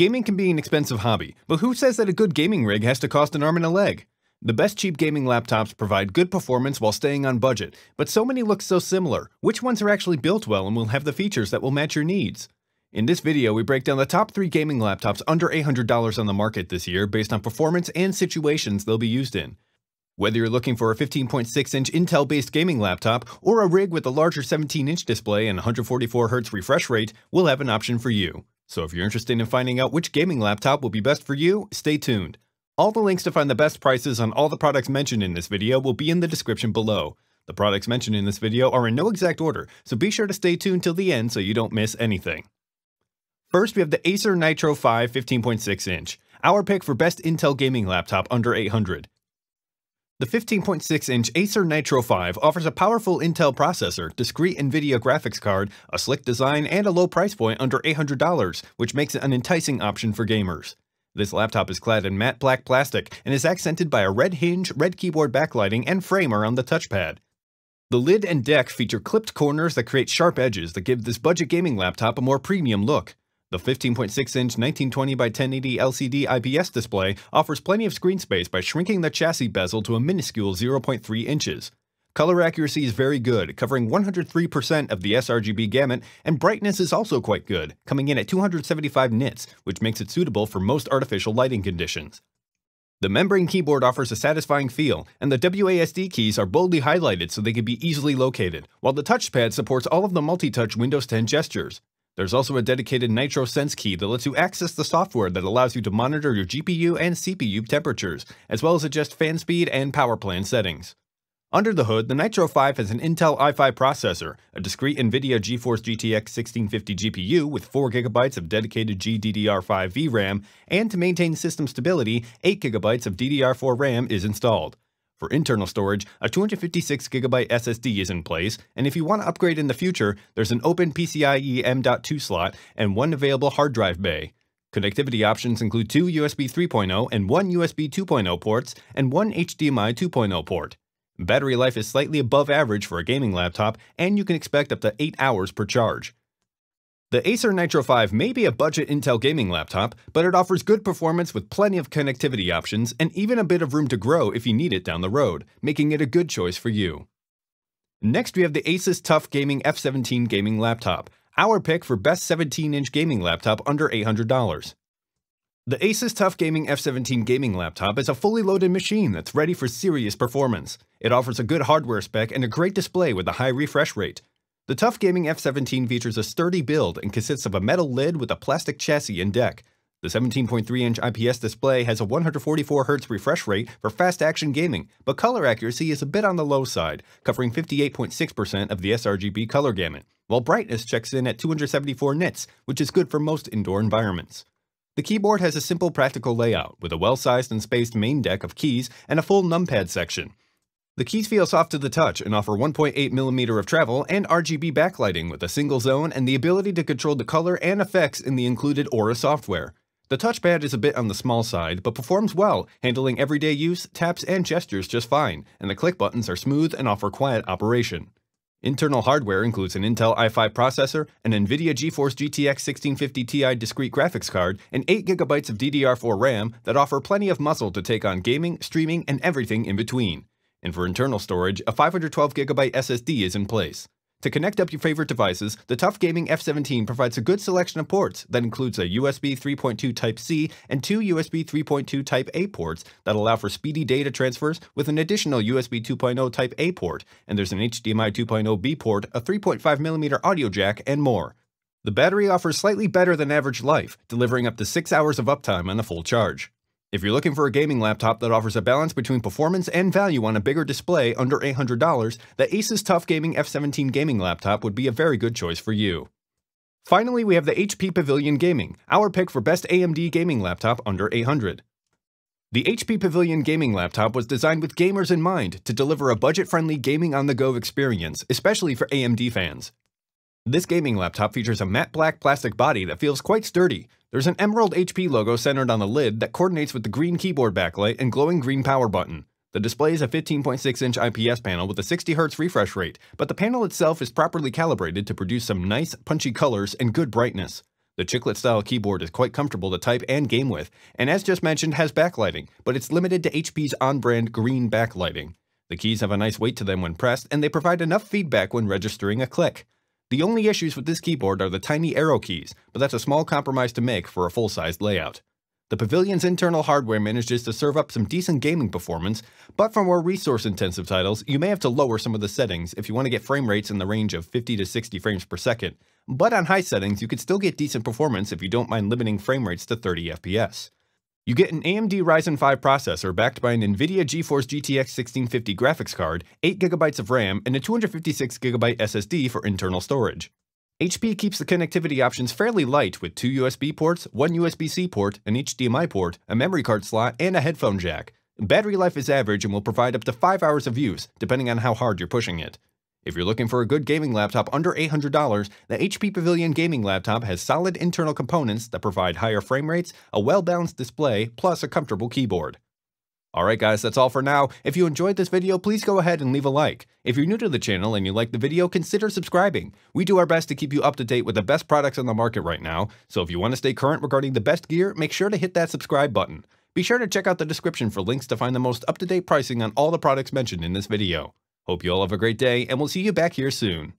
Gaming can be an expensive hobby, but who says that a good gaming rig has to cost an arm and a leg? The best cheap gaming laptops provide good performance while staying on budget, but so many look so similar. Which ones are actually built well and will have the features that will match your needs? In this video, we break down the top 3 gaming laptops under $800 on the market this year based on performance and situations they'll be used in. Whether you're looking for a 15.6-inch Intel-based gaming laptop or a rig with a larger 17-inch display and 144Hz refresh rate, we'll have an option for you. So if you're interested in finding out which gaming laptop will be best for you, stay tuned. All the links to find the best prices on all the products mentioned in this video will be in the description below. The products mentioned in this video are in no exact order, so be sure to stay tuned till the end so you don't miss anything. First, we have the Acer Nitro 5 15.6 inch, our pick for best Intel gaming laptop under 800. The 15.6-inch Acer Nitro 5 offers a powerful Intel processor, discrete NVIDIA graphics card, a slick design, and a low price point under $800, which makes it an enticing option for gamers. This laptop is clad in matte black plastic and is accented by a red hinge, red keyboard backlighting, and frame around the touchpad. The lid and deck feature clipped corners that create sharp edges that give this budget gaming laptop a more premium look. The 15.6-inch 1920 by 1080 LCD IPS display offers plenty of screen space by shrinking the chassis bezel to a minuscule 0.3 inches. Color accuracy is very good, covering 103% of the sRGB gamut, and brightness is also quite good, coming in at 275 nits, which makes it suitable for most artificial lighting conditions. The membrane keyboard offers a satisfying feel, and the WASD keys are boldly highlighted so they can be easily located, while the touchpad supports all of the multi-touch Windows 10 gestures. There's also a dedicated NitroSense key that lets you access the software that allows you to monitor your GPU and CPU temperatures, as well as adjust fan speed and power plan settings. Under the hood, the Nitro 5 has an Intel i5 processor, a discrete NVIDIA GeForce GTX 1650 GPU with 4GB of dedicated GDDR5 VRAM, and to maintain system stability, 8GB of DDR4 RAM is installed. For internal storage, a 256GB SSD is in place, and if you want to upgrade in the future, there's an open PCIe M.2 slot and one available hard drive bay. Connectivity options include two USB 3.0 and one USB 2.0 ports, and one HDMI 2.0 port. Battery life is slightly above average for a gaming laptop, and you can expect up to 8 hours per charge. The Acer Nitro 5 may be a budget Intel gaming laptop, but it offers good performance with plenty of connectivity options and even a bit of room to grow if you need it down the road, making it a good choice for you. Next we have the Asus TUF Gaming F17 gaming laptop, our pick for best 17-inch gaming laptop under $800. The Asus TUF Gaming F17 gaming laptop is a fully loaded machine that's ready for serious performance. It offers a good hardware spec and a great display with a high refresh rate. The TUF Gaming F17 features a sturdy build and consists of a metal lid with a plastic chassis and deck. The 17.3-inch IPS display has a 144Hz refresh rate for fast-action gaming, but color accuracy is a bit on the low side, covering 58.6% of the sRGB color gamut, while brightness checks in at 274 nits, which is good for most indoor environments. The keyboard has a simple practical layout, with a well-sized and spaced main deck of keys and a full numpad section. The keys feel soft to the touch and offer 1.8mm of travel and RGB backlighting with a single zone and the ability to control the color and effects in the included Aura software. The touchpad is a bit on the small side, but performs well, handling everyday use, taps, and gestures just fine, and the click buttons are smooth and offer quiet operation. Internal hardware includes an Intel i5 processor, an NVIDIA GeForce GTX 1650 Ti discrete graphics card, and 8GB of DDR4 RAM that offer plenty of muscle to take on gaming, streaming, and everything in between. And for internal storage, a 512GB SSD is in place. To connect up your favorite devices, the TUF Gaming F17 provides a good selection of ports that includes a USB 3.2 Type-C and two USB 3.2 Type-A ports that allow for speedy data transfers with an additional USB 2.0 Type-A port, and there's an HDMI 2.0B port, a 3.5mm audio jack, and more. The battery offers slightly better than average life, delivering up to 6 hours of uptime on a full charge. If you're looking for a gaming laptop that offers a balance between performance and value on a bigger display under $800, the Asus TUF Gaming F17 gaming laptop would be a very good choice for you. Finally, we have the HP Pavilion Gaming, our pick for best AMD gaming laptop under $800. The HP Pavilion gaming laptop was designed with gamers in mind to deliver a budget-friendly gaming on-the-go experience, especially for AMD fans. This gaming laptop features a matte black plastic body that feels quite sturdy. There's an emerald HP logo centered on the lid that coordinates with the green keyboard backlight and glowing green power button. The display is a 15.6-inch IPS panel with a 60Hz refresh rate, but the panel itself is properly calibrated to produce some nice, punchy colors and good brightness. The chiclet style keyboard is quite comfortable to type and game with, and as just mentioned has backlighting, but it's limited to HP's on-brand green backlighting. The keys have a nice weight to them when pressed, and they provide enough feedback when registering a click. The only issues with this keyboard are the tiny arrow keys, but that's a small compromise to make for a full-sized layout. The Pavilion's internal hardware manages to serve up some decent gaming performance, but for more resource-intensive titles, you may have to lower some of the settings if you want to get frame rates in the range of 50 to 60 frames per second, but on high settings, you could still get decent performance if you don't mind limiting frame rates to 30 FPS. You get an AMD Ryzen 5 processor backed by an NVIDIA GeForce GTX 1650 graphics card, 8GB of RAM, and a 256GB SSD for internal storage. HP keeps the connectivity options fairly light with two USB ports, one USB-C port, an HDMI port, a memory card slot, and a headphone jack. Battery life is average and will provide up to 5 hours of use, depending on how hard you're pushing it. If you're looking for a good gaming laptop under $800, the HP Pavilion gaming laptop has solid internal components that provide higher frame rates, a well-balanced display, plus a comfortable keyboard. Alright guys, that's all for now. If you enjoyed this video, please go ahead and leave a like. If you're new to the channel and you like the video, consider subscribing. We do our best to keep you up to date with the best products on the market right now, so if you want to stay current regarding the best gear, make sure to hit that subscribe button. Be sure to check out the description for links to find the most up-to-date pricing on all the products mentioned in this video. Hope you all have a great day, and we'll see you back here soon.